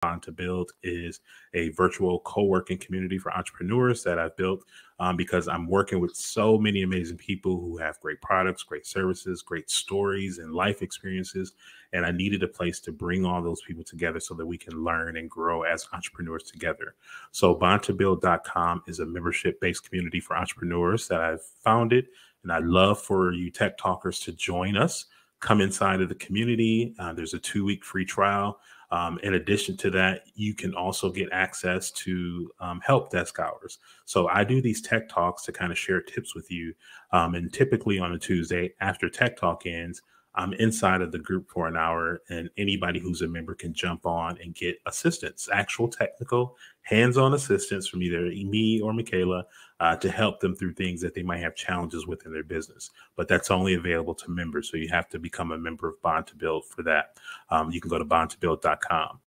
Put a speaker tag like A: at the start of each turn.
A: Bond to Build is a virtual co working community for entrepreneurs that I've built um, because I'm working with so many amazing people who have great products, great services, great stories, and life experiences. And I needed a place to bring all those people together so that we can learn and grow as entrepreneurs together. So, bondtobuild.com is a membership based community for entrepreneurs that I've founded. And I'd love for you tech talkers to join us. Come inside of the community. Uh, there's a two week free trial. Um, in addition to that, you can also get access to um, help desk hours. So I do these tech talks to kind of share tips with you. Um, and typically on a Tuesday after tech talk ends, I'm inside of the group for an hour, and anybody who's a member can jump on and get assistance, actual technical, hands on assistance from either me or Michaela uh, to help them through things that they might have challenges with in their business. But that's only available to members. So you have to become a member of Bond to Build for that. Um, you can go to bondtobuild.com.